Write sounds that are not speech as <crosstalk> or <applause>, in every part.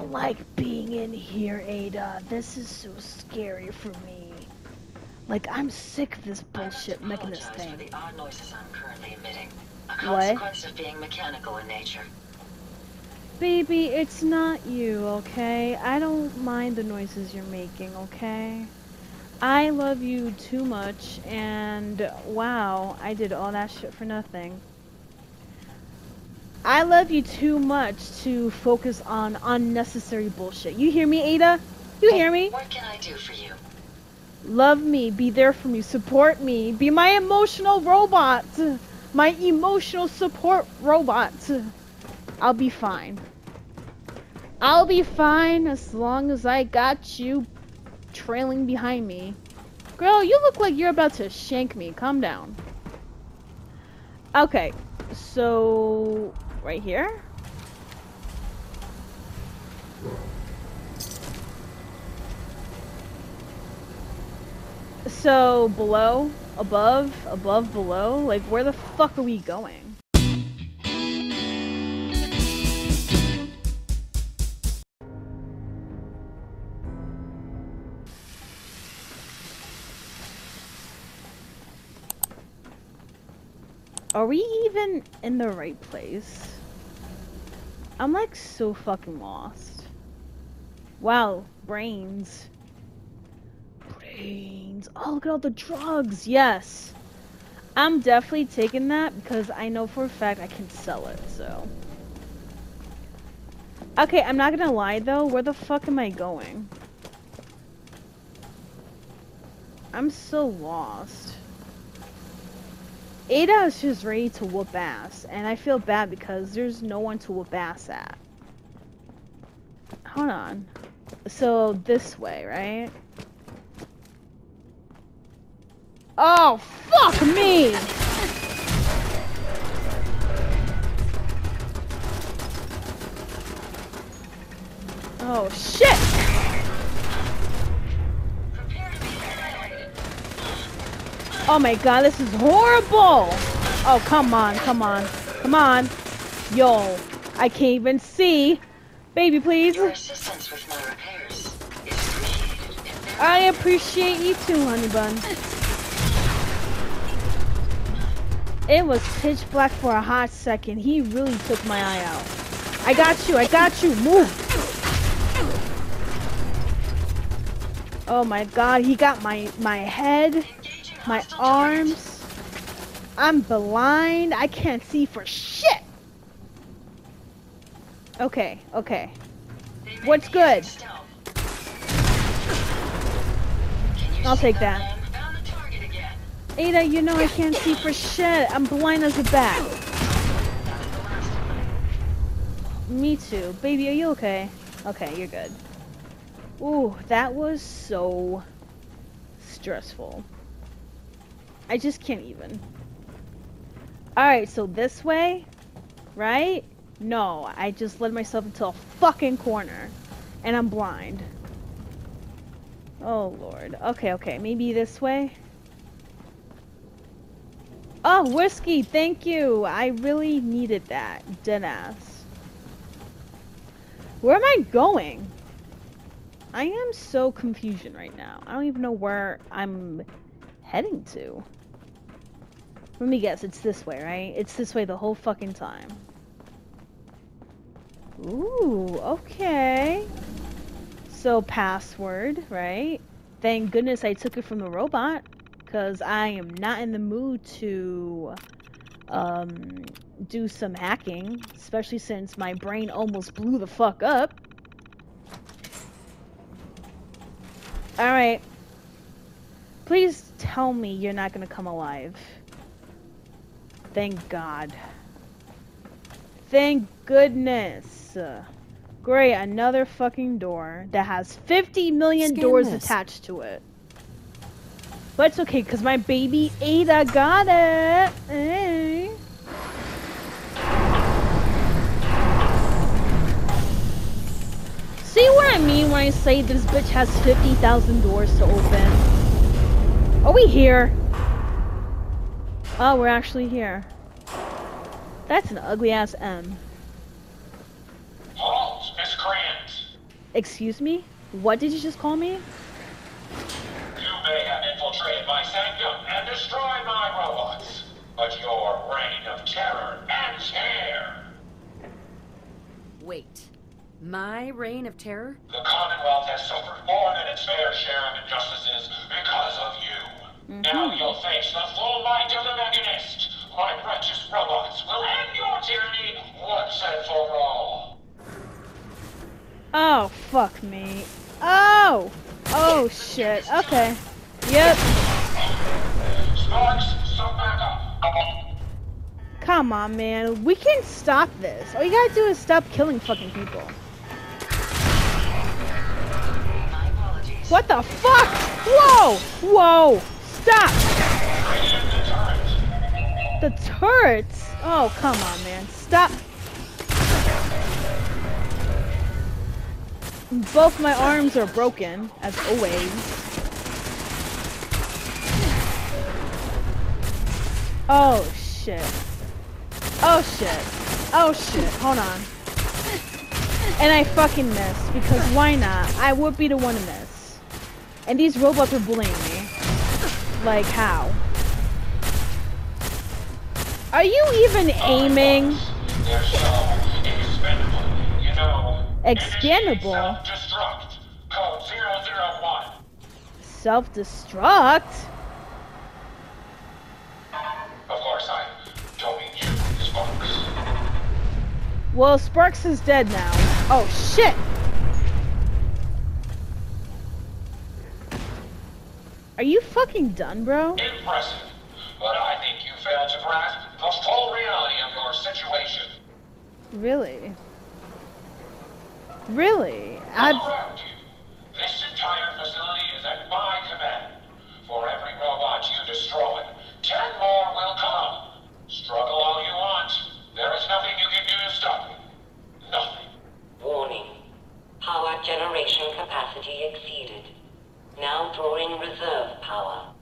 don't like being in here, Ada. This is so scary for me. Like, I'm sick of this bullshit making this thing. For the odd noises I'm currently emitting. A What? consequence of being mechanical in nature. Baby, it's not you, okay? I don't mind the noises you're making, okay? I love you too much, and wow, I did all that shit for nothing. I love you too much to focus on unnecessary bullshit. You hear me, Ada? You hear me? What can I do for you? Love me, be there for me, support me, be my emotional robot, my emotional support robot. I'll be fine. I'll be fine as long as I got you trailing behind me. Girl, you look like you're about to shank me. Calm down. Okay, so right here. So below, above, above, below, like where the fuck are we going? Are we even in the right place? I'm like so fucking lost. Wow, brains. Brains. Oh, look at all the drugs. Yes. I'm definitely taking that because I know for a fact I can sell it, so. Okay, I'm not gonna lie though. Where the fuck am I going? I'm so lost. Ada is just ready to whoop ass, and I feel bad because there's no one to whoop ass at. Hold on. So, this way, right? Oh, fuck me! Oh, shit! Oh my god, this is horrible! Oh, come on, come on, come on. Yo, I can't even see. Baby, please. Your assistance with my repairs is appreciated. and very- I appreciate you too, honey bun. It was pitch black for a hot second. He really took my eye out. I got you, I got you. Move. Oh my god, he got my my head, my arms. I'm blind. I can't see for shit. Okay, okay. What's good? I'll take that. Ada, you know I can't see for shit. I'm blind as a bat. Me too. Baby, are you okay? Okay, you're good. Ooh, that was so stressful. I just can't even. Alright, so this way, right? No, I just led myself into a fucking corner. And I'm blind. Oh, Lord. Okay, okay, maybe this way? Oh, whiskey, thank you. I really needed that. Deadass. Where am I going? I am so confusion right now. I don't even know where I'm heading to. Let me guess, it's this way, right? It's this way the whole fucking time. Ooh, okay. So password, right? Thank goodness I took it from the robot. Because I am not in the mood to um, do some hacking. Especially since my brain almost blew the fuck up. Alright. Please tell me you're not gonna come alive. Thank God. Thank goodness. Great, another fucking door that has 50 million Scan doors this. attached to it. But it's okay, because my baby Ada got it. Hey. See what I mean when I say this bitch has 50,000 doors to open? Are we here? Oh, we're actually here. That's an ugly ass M. Halt, Miss Krantz. Excuse me? What did you just call me? You may have infiltrated my sanctum and destroyed my robots, but your reign of terror ends here. Wait. My reign of terror? The Commonwealth has suffered more than its fair share of injustices because of you. Mm-hmm. Now you'll face the full might of the Mechanist. My righteous robots will end your tyranny once and for all. Oh, fuck me. Oh! Oh, shit. Okay. Yep. Sparks, some backup. Come on, man. We can stop this. All you gotta do is stop killing fucking people. My. What the fuck? Whoa! Whoa! Stop! The. Turrets? Oh, come on, man. Stop. Both my arms are broken, as always. Oh, shit. Oh, shit. Oh, shit. Hold on. And I fucking missed, because why not? I would be the one to miss. And these robots are bullying me. Like, how? Are you even oh aiming? They're so expendable, you know. Expendable? Self-destruct. Code 001. Self-destruct? Of course, I don't mean you, Sparks. Well, Sparks is dead now. Oh, shit! Are you fucking done, bro? Impressive. But I think you failed to grasp the full reality of your situation. Really? Really? I... Correct. This entire facility is at my command. For every robot you destroy, ten more will come. Struggle all you want. There is nothing you can do to stop me. Nothing. Warning. Power generation capacity exceeded. Now drawing reserve power.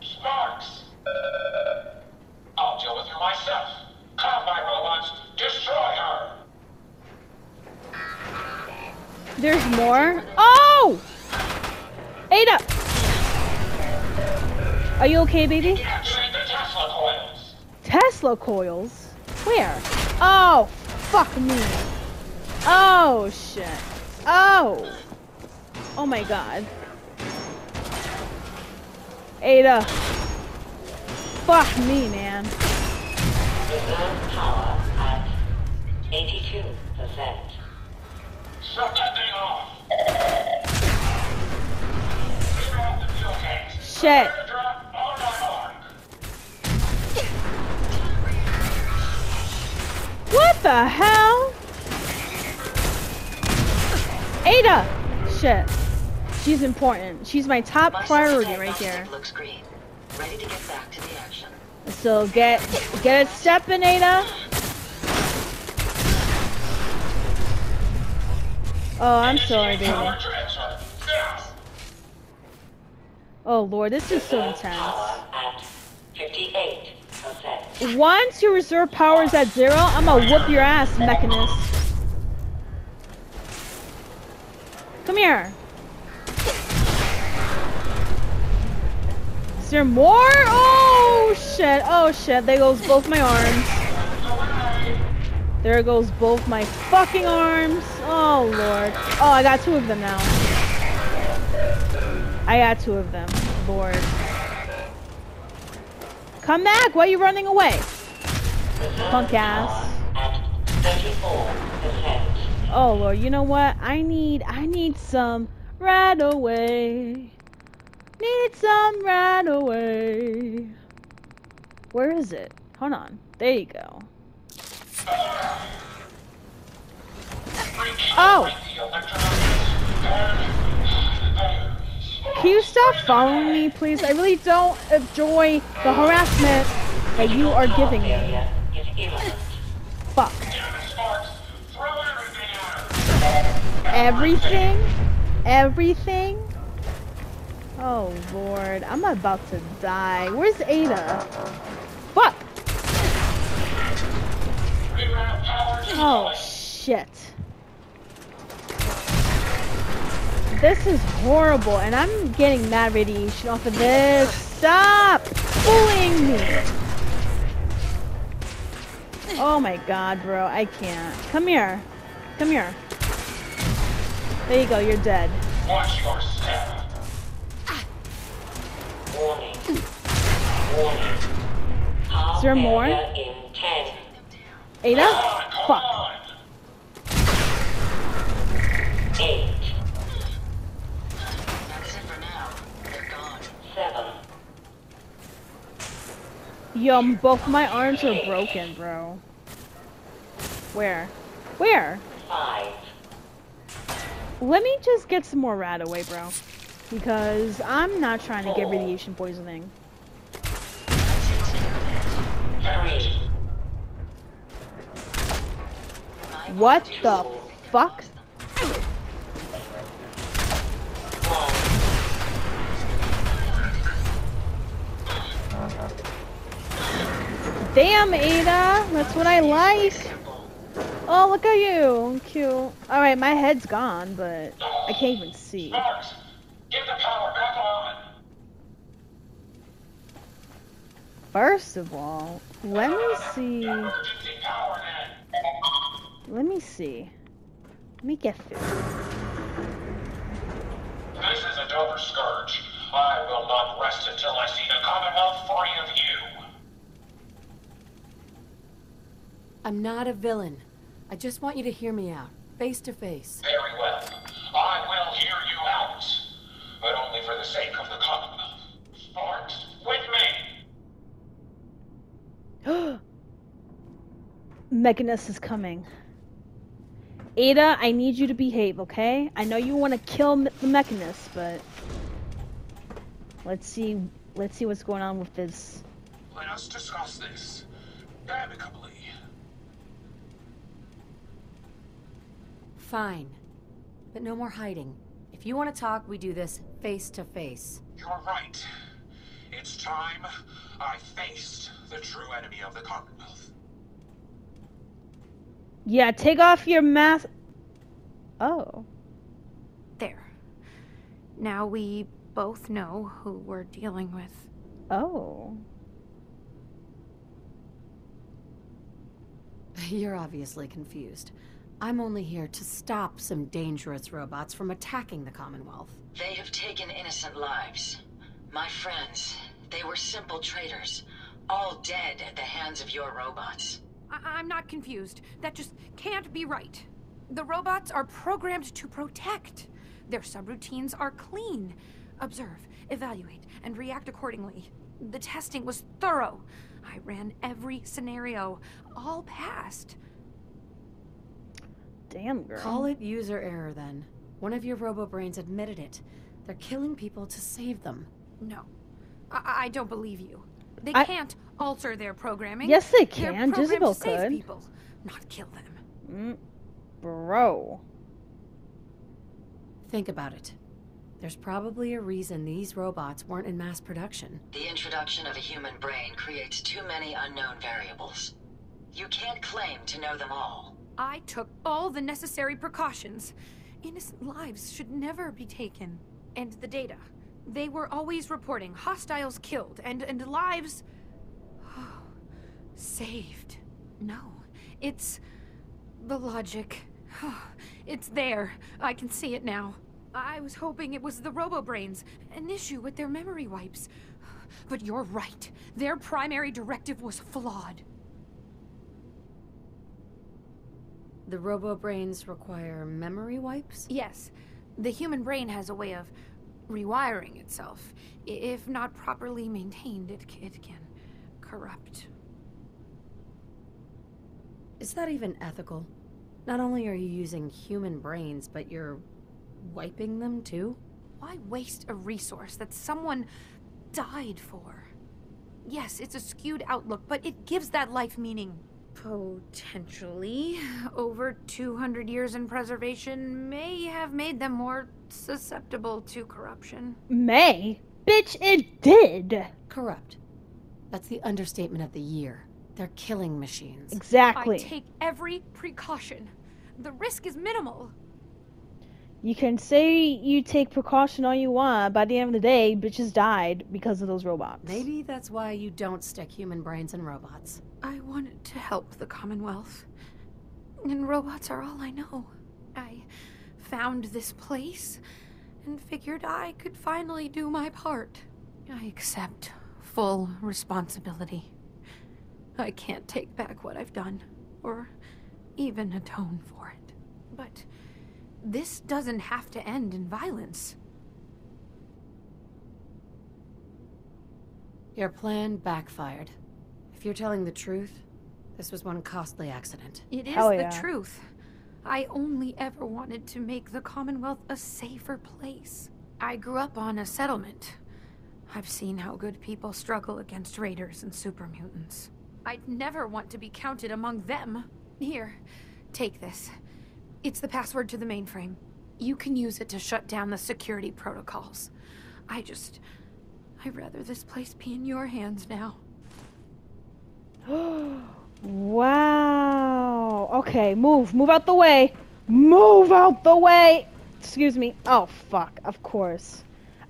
Sparks! I'll deal with you myself. Come, my robots, destroy her! There's more? Oh! Ada! Are you okay, baby? Activate the Tesla coils. Tesla coils? Where? Oh, fuck me. Oh, shit. Oh. Oh my god. Ada. Fuck me, man. Reserve power at 82%. Shut that thing off. Clear out the fuel tanks. Shit. Prepare to drop on my mark. What the hell? Ada! Shit. She's important. She's my top My priority right here. Looks green. Ready to get back to the action. So get get it stepping, Ada. Oh, I'm sorry, baby. Power transfer. Now. Oh lord, this is so intense. 58%. Once your reserve power is at zero, I'm gonna whoop your ass, Mechanist. Come here. Is there more? Oh shit, oh shit, there goes both my arms. There goes both my fucking arms. Oh lord. Oh, I got two of them now. I got two of them. Lord. Come back! Why are you running away? Punk ass. power at 34%. Oh lord, you know what? I need I need some RadAway. Need some RadAway. Where is it? Hold on. There you go. Oh! Can you stop following me, please? I really don't enjoy the harassment that you are giving me. Fuck. Everything. Everything? Oh lord, I'm about to die. Where's Ada? Fuck! Oh shit. This is horrible, and I'm getting mad radiation off of this. Stop bullying me. Oh my god, bro. I can't. Come here. Come here. There you go. You're dead. Watch your step. Warning. Warning. Is there more? In 10, Ada? Fuck. on. 8, That's it for now. They're gone. 7, Yo, both my arms are broken, bro. Where? Where? 5, Let me just get some more RadAway, bro. Because I'm not trying to get radiation poisoning. What the fuck? Damn, Ada! That's what I like! Oh, look at you! Cute. Alright, my head's gone, but I can't even see. Sparks, get the power back on. First of all, let me see. Emergency power then. Let me see. Let me get food. This is a Dover Scourge. I will not rest until I see the Commonwealth free of you. I'm not a villain. I just want you to hear me out, face to face. Very well. I will hear you out. But only for the sake of the Commonwealth. Sparks, with me. Mechanist is coming. Ada, I need you to behave, okay? I know you want to kill Me- the Mechanist, but let's see. Let's see what's going on with this. Let us discuss this amicably. Fine. But no more hiding. If you want to talk, we do this face to face. You're right. It's time I faced the true enemy of the Commonwealth. Yeah, take off your mask. Oh, There. Now we both know who we're dealing with. oh. <laughs> You're obviously confused. I'm only here to stop some dangerous robots from attacking the Commonwealth. They have taken innocent lives. My friends, they were simple traitors, all dead at the hands of your robots. I- I'm not confused. That just can't be right. The robots are programmed to protect. Their subroutines are clean. Observe, evaluate, and react accordingly. The testing was thorough. I ran every scenario. All passed. Damn, girl. Call it user error then. One of your robo-brains admitted it. They're killing people to save them. No. I, I don't believe you. They I- can't alter their programming. Yes, they They're can. programmed Jezebel to save could. people, not kill them. Mm, bro. Think about it. There's probably a reason these robots weren't in mass production. The introduction of a human brain creates too many unknown variables. You can't claim to know them all. I took all the necessary precautions. Innocent lives should never be taken. And the data. They were always reporting hostiles killed and, and lives saved. No, it's the logic. <sighs> It's there. I can see it now. I was hoping it was the robo-brains, an issue with their memory wipes. <sighs> But you're right. Their primary directive was flawed. The robo-brains require memory wipes? Yes, the human brain has a way of rewiring itself. If not properly maintained, it, it can corrupt. Is that even ethical? Not only are you using human brains, but you're wiping them too? Why waste a resource that someone died for? Yes, it's a skewed outlook, but it gives that life meaning. Potentially, over 200 years in preservation may have made them more susceptible to corruption. May? Bitch, it did. Corrupt. That's the understatement of the year. They're killing machines. Exactly. I take every precaution. The risk is minimal. You can say you take precaution all you want. By the end of the day, bitches died because of those robots. Maybe that's why you don't stick human brains in robots. I wanted to help the Commonwealth. And robots are all I know. I found this place and figured I could finally do my part. I accept full responsibility. I can't take back what I've done, or even atone for it. But this doesn't have to end in violence. Your plan backfired. If you're telling the truth, this was one costly accident. It is Hell the yeah. truth. I only ever wanted to make the Commonwealth a safer place. I grew up on a settlement. I've seen how good people struggle against raiders and super mutants. I'd never want to be counted among them. Here, take this. It's the password to the mainframe. You can use it to shut down the security protocols. I just. I'd rather this place be in your hands now. <gasps> wow. Okay, move. Move out the way. Move out the way. Excuse me. Oh, fuck. Of course.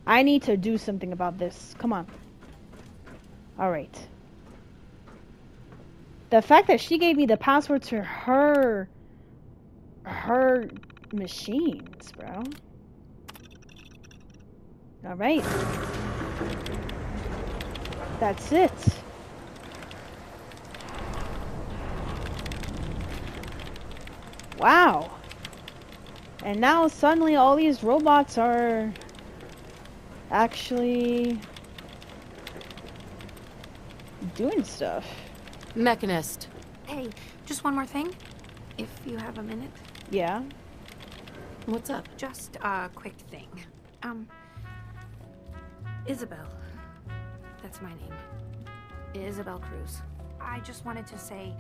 I need to do something about this. Come on. Alright. The fact that she gave me the password to her her machines, bro. Alright. That's it. Wow. And now suddenly all these robots are actually doing stuff. Mechanist. Hey, just one more thing. If you have a minute. Yeah. What's up? Just a quick thing. Um, Isabel. That's my name. Isabel Cruz. I just wanted to say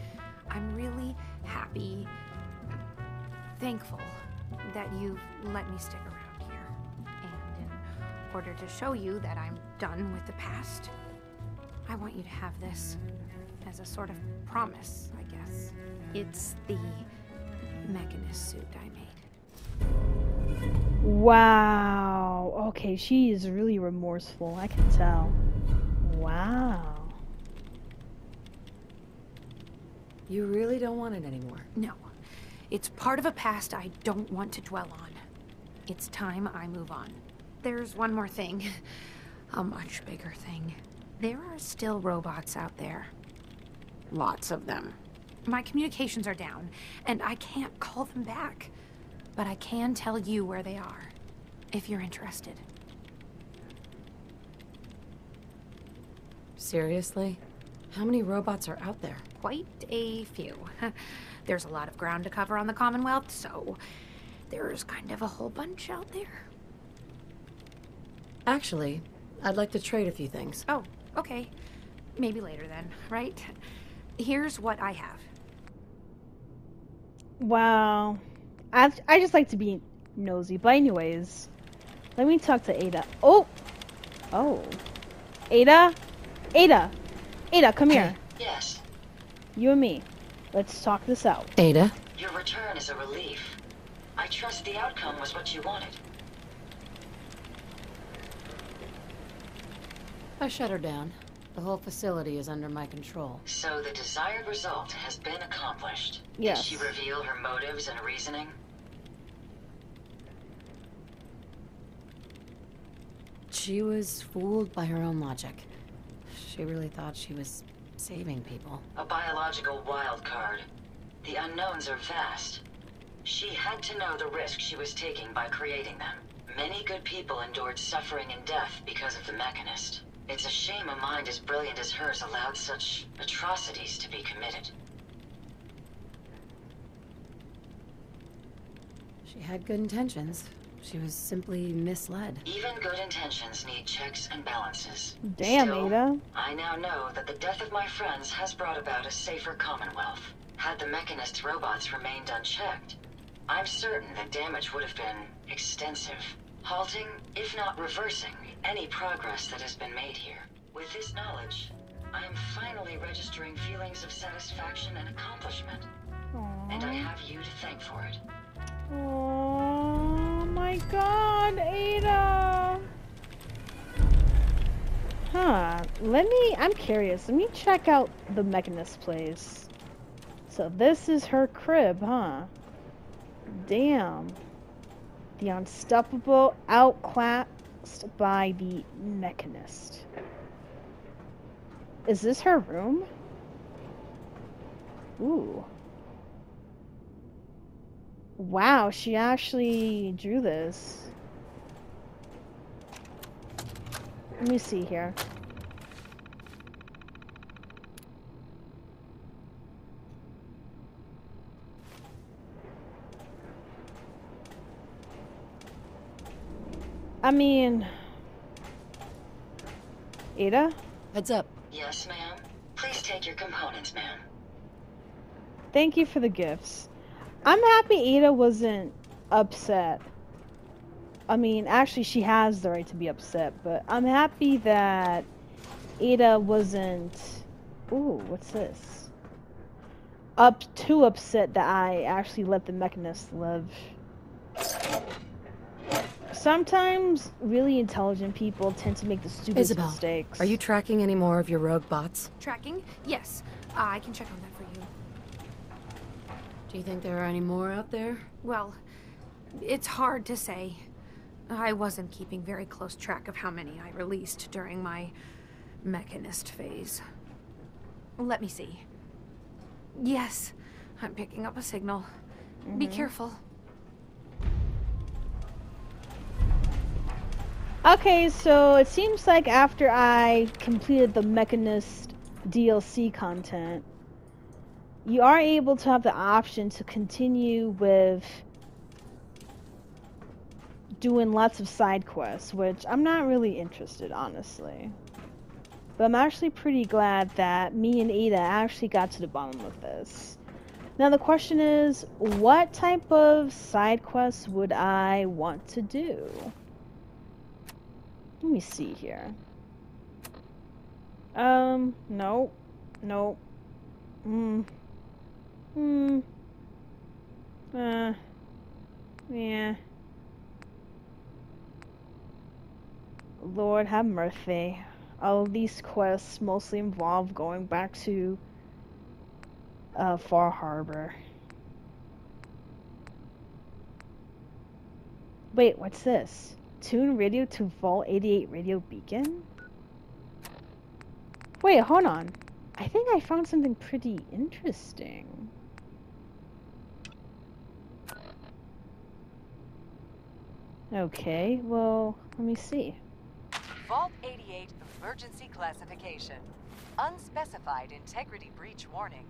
I'm really happy, thankful that you've let me stick around here. And in order to show you that I'm done with the past, I want you to have this as a sort of promise, I guess. It's the mechanist suit I made. Wow. Okay, she is really remorseful. I can tell. Wow. You really don't want it anymore. No. It's part of a past I don't want to dwell on. It's time I move on. There's one more thing. <laughs> A much bigger thing. There are still robots out there. Lots of them. My communications are down, and I can't call them back. But I can tell you where they are, if you're interested. Seriously? How many robots are out there? Quite a few. <laughs> There's a lot of ground to cover on the Commonwealth, so there's kind of a whole bunch out there. Actually, I'd like to trade a few things. Oh, okay. Maybe later then, right? Here's what I have. Wow. I I just like to be nosy. But anyways, let me talk to Ada. Oh. Oh. Ada? Ada. Ada, come here. Yes, You and me. Let's talk this out. Ada? your return is a relief. I trust the outcome was what you wanted. I shut her down. The whole facility is under my control. So the desired result has been accomplished. Yes. Did she reveal her motives and reasoning? She was fooled by her own logic. She really thought she was saving people. A biological wild card. The unknowns are vast. She had to know the risk she was taking by creating them. Many good people endured suffering and death because of the Mechanist. It's a shame a mind as brilliant as hers allowed such atrocities to be committed. She had good intentions. She was simply misled. Even good intentions need checks and balances. Damn, Still, Ada. I now know that the death of my friends has brought about a safer Commonwealth. Had the Mechanist robots remained unchecked, I'm certain that damage would have been extensive, halting, if not reversing, any progress that has been made here. With this knowledge, I am finally registering feelings of satisfaction and accomplishment, and I have you to thank for it. Oh my god, Ada! Huh. Let me, I'm curious. Let me check out the Mechanist place. So this is her crib, huh? Damn. The Unstoppable by the Mechanist. Is this her room? Ooh. Wow, she actually drew this. Let me see here. I mean, Ada? Heads up. Yes, ma'am. Please take your components, ma'am. Thank you for the gifts. I'm happy Ada wasn't upset. I mean, actually, she has the right to be upset, but I'm happy that Ada wasn't. Ooh, what's this? Up too upset that I actually let the mechanist live. Sometimes really intelligent people tend to make the stupidest Isabel, mistakes. Are you tracking any more of your rogue bots? Tracking? Yes. Uh, I can check on that for you. Do you think there are any more out there? Well, it's hard to say. I wasn't keeping very close track of how many I released during my mechanist phase. Let me see. Yes, I'm picking up a signal. Be careful. Okay, so it seems like after I completed the Mechanist DLC content, you are able to have the option to continue with doing lots of side quests, which I'm not really interested, honestly. But I'm actually pretty glad that me and Ada actually got to the bottom of this. Now the question is, what type of side quests would I want to do? Let me see here. Um, no. No. Hmm. Hmm. Uh. Yeah. Lord have mercy. All these quests mostly involve going back to uh, Far Harbor. Wait, what's this? Tune radio to Vault 88 radio beacon? Wait, hold on. I think I found something pretty interesting. Okay, well, let me see. Vault 88 Emergency Classification. Unspecified integrity breach warning.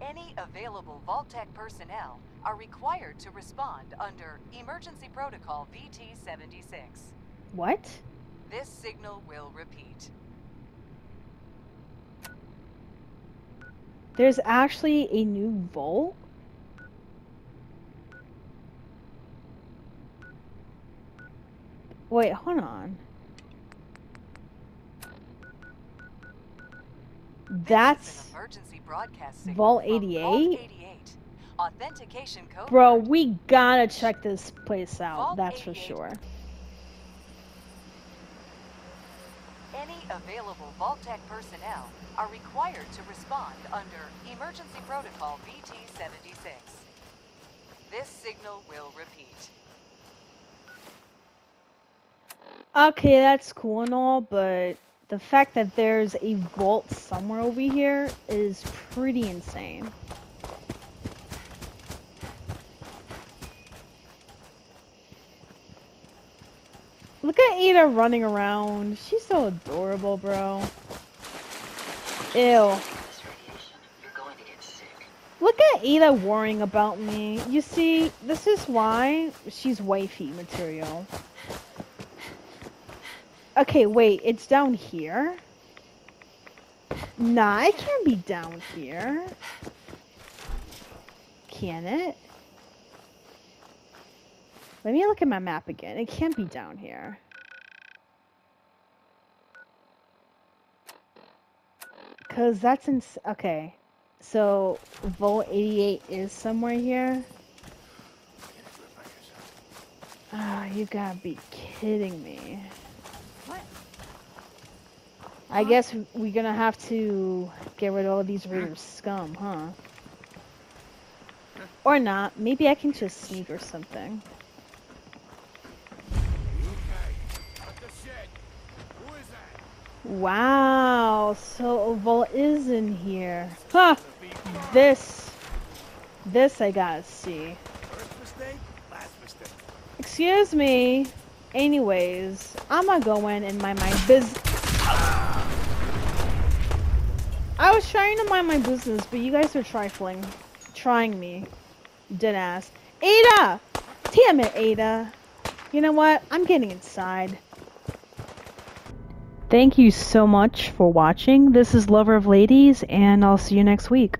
Any available Vault-Tec personnel are required to respond under Emergency Protocol VT-76. What? This signal will repeat. There's actually a new vault? Wait, hold on. That's an emergency broadcast Vault 88? Vault 88. Authentication code. Bro, we gotta check this place out, Vault that's for sure. Any available Vault-Tec personnel are required to respond under Emergency Protocol VT-76. This signal will repeat. Okay, that's cool and all, but the fact that there's a vault somewhere over here is pretty insane. Look at Ada running around. She's so adorable, bro. Ew. Look at Ada worrying about me. You see, this is why she's wifey material. Okay, wait, it's down here? Nah, it can't be down here. Can it? Let me look at my map again. It can't be down here. Cause that's in. Okay, so Vault 88 is somewhere here. Ah, you gotta be kidding me. What? I guess we're gonna have to get rid of all these raider scum, huh? Or not. Maybe I can just sneak or something. Wow, so a vault is in here. Huh! This. This I gotta see. Excuse me. Anyways, I'ma go in and mind my business. I was trying to mind my business, but you guys are trifling. Trying me. Dead. Ada! Damn it, Ada. You know what? I'm getting inside. Thank you so much for watching. This is Lover of Ladies, and I'll see you next week.